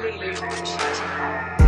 Lulu.